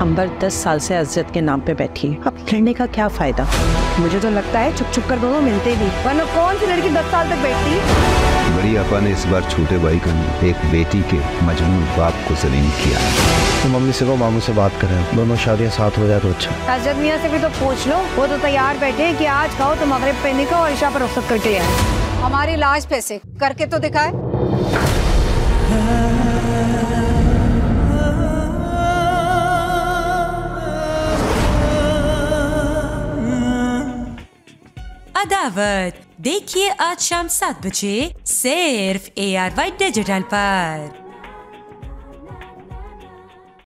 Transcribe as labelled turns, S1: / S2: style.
S1: अंबर दस साल से अज्जत के नाम पे बैठी। है अब लड़ने का क्या फ़ायदा?
S2: मुझे तो लगता है छुप छुप कर दोनों मिलते नहीं वरना कौन सी लड़की दस साल तक बैठती?
S3: बड़ी अपा ने इस बार छोटे भाई का एक बेटी के मजबूर बाप को जलीम किया।
S4: तो मम्मी से को मामू से बात करें। दोनों शादियाँ साथ हो जाए तो अच्छा।
S2: अजद मियाँ से भी तो पूछ लो। वो तो तैयार बैठे हैं कि आज खाओ तो मगरब पे निको और ईशा पर रुखसत करके आए
S5: हमारी लाश पैसे करके तो दिखाए।
S6: अदावत। देखिए आज शाम सात बजे सिर्फ़ ए आर वाई डिजिटल पर।